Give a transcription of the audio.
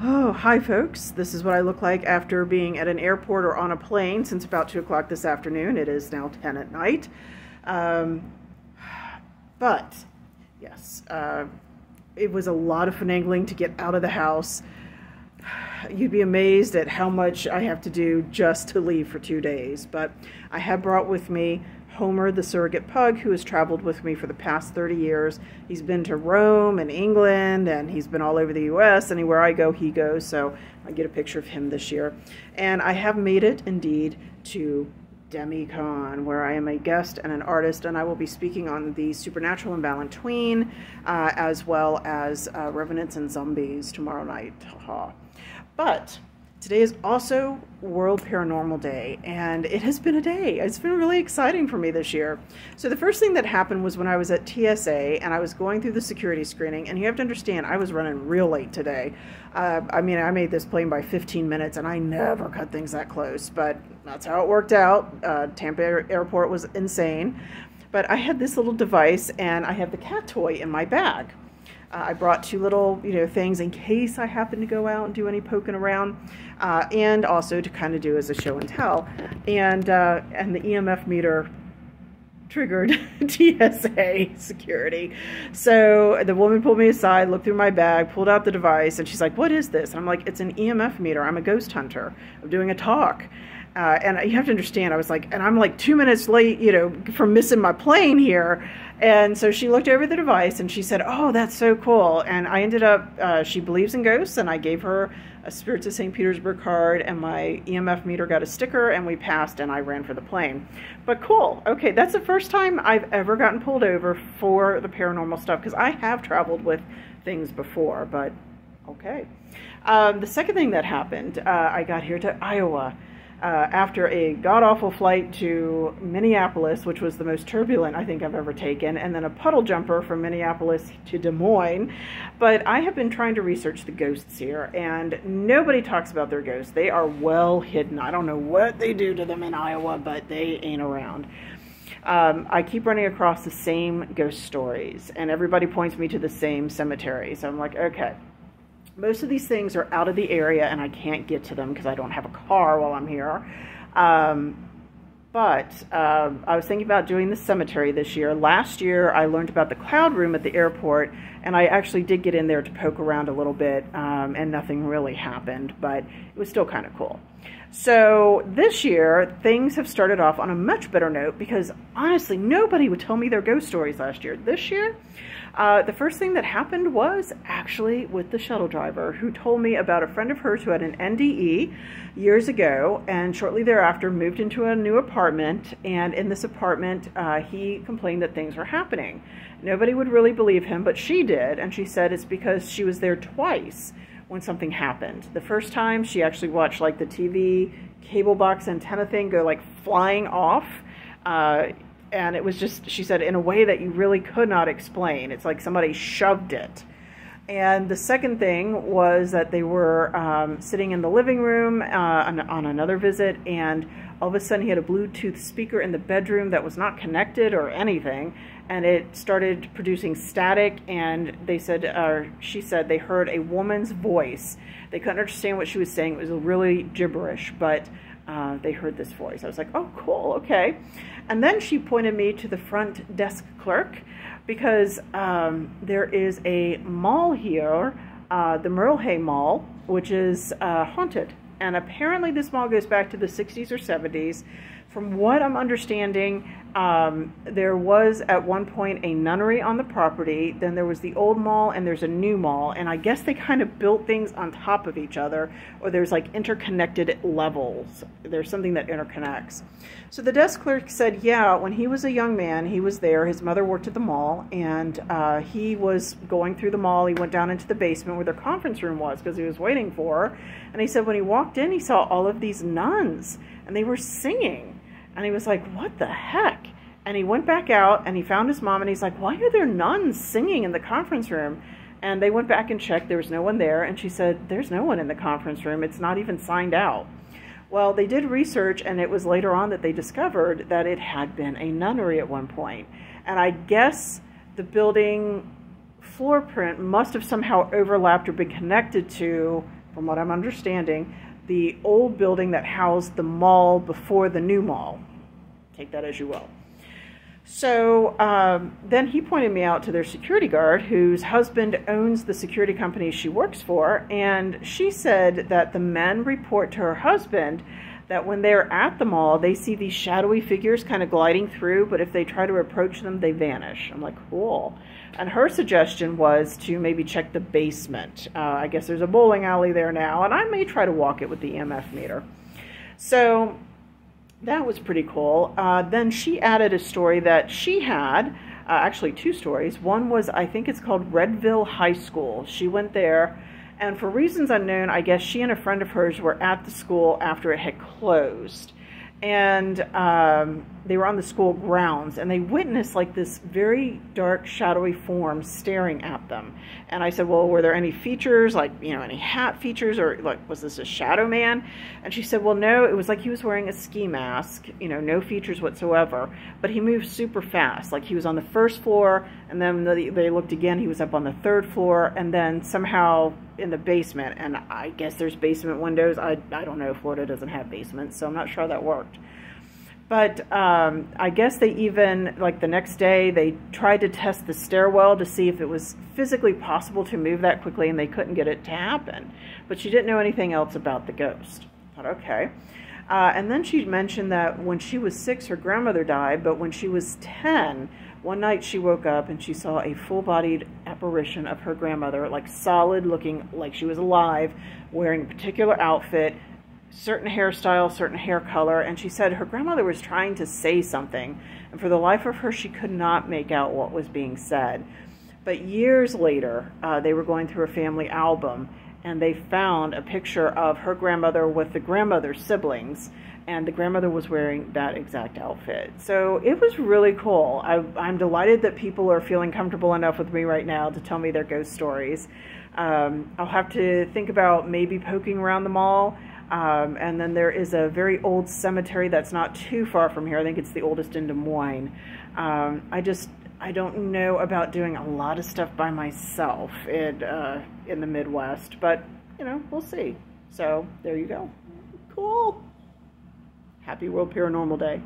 Oh, hi folks. This is what I look like after being at an airport or on a plane since about 2 o'clock this afternoon. It is now 10 at night. Um, but, yes, uh, it was a lot of finagling to get out of the house. You'd be amazed at how much I have to do just to leave for two days. But I have brought with me Homer, the surrogate pug, who has traveled with me for the past 30 years. He's been to Rome and England, and he's been all over the U.S. Anywhere I go, he goes. So I get a picture of him this year. And I have made it, indeed, to DemiCon, where I am a guest and an artist, and I will be speaking on the supernatural and Valentine, uh, as well as uh, Revenants and Zombies tomorrow night. But Today is also World Paranormal Day, and it has been a day. It's been really exciting for me this year. So, the first thing that happened was when I was at TSA and I was going through the security screening, and you have to understand, I was running real late today. Uh, I mean, I made this plane by 15 minutes, and I never cut things that close, but that's how it worked out. Uh, Tampa Airport was insane. But I had this little device, and I have the cat toy in my bag. Uh, I brought two little, you know, things in case I happen to go out and do any poking around, uh, and also to kind of do as a show and tell. And uh, and the EMF meter triggered TSA security. So the woman pulled me aside, looked through my bag, pulled out the device, and she's like, "What is this?" And I'm like, "It's an EMF meter. I'm a ghost hunter. I'm doing a talk." Uh, and you have to understand, I was like, and I'm like two minutes late, you know, from missing my plane here. And so she looked over the device and she said, Oh, that's so cool. And I ended up, uh, she believes in ghosts, and I gave her a Spirits of St. Petersburg card, and my EMF meter got a sticker, and we passed, and I ran for the plane. But cool. Okay, that's the first time I've ever gotten pulled over for the paranormal stuff because I have traveled with things before, but okay. Um, the second thing that happened, uh, I got here to Iowa uh, after a god awful flight to Minneapolis, which was the most turbulent I think I've ever taken, and then a puddle jumper from Minneapolis to Des Moines. But I have been trying to research the ghosts here, and nobody talks about their ghosts. They are well hidden. I don't know what they do to them in Iowa, but they ain't around. Um, I keep running across the same ghost stories, and everybody points me to the same cemetery. So I'm like, okay, most of these things are out of the area and I can't get to them because I don't have a car while I'm here. Um, but uh, I was thinking about doing the cemetery this year. Last year, I learned about the cloud room at the airport, and I actually did get in there to poke around a little bit, um, and nothing really happened, but it was still kind of cool. So this year, things have started off on a much better note because honestly, nobody would tell me their ghost stories last year. This year, uh, the first thing that happened was actually with the shuttle driver who told me about a friend of hers who had an NDE years ago and shortly thereafter moved into a new apartment. And in this apartment, uh, he complained that things were happening. Nobody would really believe him, but she did. And she said it's because she was there twice when something happened. The first time she actually watched like the TV cable box antenna thing go like flying off. Uh, and it was just, she said, in a way that you really could not explain. It's like somebody shoved it. And the second thing was that they were um, sitting in the living room uh, on, on, another visit, and all of a sudden he had a Bluetooth speaker in the bedroom that was not connected or anything, and it started producing static. And they said, or she said, they heard a woman's voice. They couldn't understand what she was saying. It was really gibberish, but uh, they heard this voice. I was like, oh, cool, okay. And then she pointed me to the front desk clerk because um, there is a mall here, uh, the Merle Hay Mall, which is uh, haunted. And apparently this mall goes back to the 60s or 70s. From what I'm understanding, um, there was at one point a nunnery on the property, then there was the old mall, and there's a new mall. And I guess they kind of built things on top of each other, or there's like interconnected levels. There's something that interconnects. So the desk clerk said, Yeah, when he was a young man, he was there. His mother worked at the mall, and uh, he was going through the mall. He went down into the basement where their conference room was because he was waiting for her. And he said, When he walked in, he saw all of these nuns, and they were singing and he was like, what the heck? And he went back out and he found his mom and he's like, why are there nuns singing in the conference room? And they went back and checked. There was no one there. And she said, there's no one in the conference room. It's not even signed out. Well, they did research, and it was later on that they discovered that it had been a nunnery at one point. And I guess the building floor print must have somehow overlapped or been connected to from what I'm understanding, the old building that housed the mall before the new mall. Take that as you will. So um, then he pointed me out to their security guard, whose husband owns the security company she works for, and she said that the men report to her husband that when they're at the mall, they see these shadowy figures kind of gliding through, but if they try to approach them, they vanish. I'm like, cool. And her suggestion was to maybe check the basement. Uh, I guess there's a bowling alley there now, and I may try to walk it with the EMF meter. So that was pretty cool. Uh, then she added a story that she had, uh, actually two stories. One was, I think it's called Redville High School. She went there and for reasons unknown, I guess she and a friend of hers were at the school after it had closed. And um, they were on the school grounds and they witnessed like this very dark, shadowy form staring at them. And I said, Well, were there any features, like, you know, any hat features, or like, was this a shadow man? And she said, Well, no, it was like he was wearing a ski mask, you know, no features whatsoever, but he moved super fast. Like, he was on the first floor, and then they looked again, he was up on the third floor, and then somehow in the basement. And I guess there's basement windows. I, I don't know, Florida doesn't have basements, so I'm not sure that worked. But um, I guess they even, like the next day, they tried to test the stairwell to see if it was physically possible to move that quickly, and they couldn't get it to happen. But she didn't know anything else about the ghost. I thought, okay. Uh, and then she mentioned that when she was six, her grandmother died, but when she was 10, one night she woke up and she saw a full bodied apparition of her grandmother, like solid looking, like she was alive, wearing a particular outfit, certain hairstyle, certain hair color, and she said her grandmother was trying to say something, and for the life of her, she could not make out what was being said. But years later, uh, they were going through a family album, and they found a picture of her grandmother with the grandmother's siblings, and the grandmother was wearing that exact outfit. So it was really cool. I, am delighted that people are feeling comfortable enough with me right now to tell me their ghost stories. Um, I'll have to think about maybe poking around the mall um, and then there is a very old cemetery that's not too far from here. I think it's the oldest in Des Moines. Um, I just, I don't know about doing a lot of stuff by myself in, uh, in the Midwest, but, you know, we'll see. So there you go. Cool. Happy World Paranormal Day.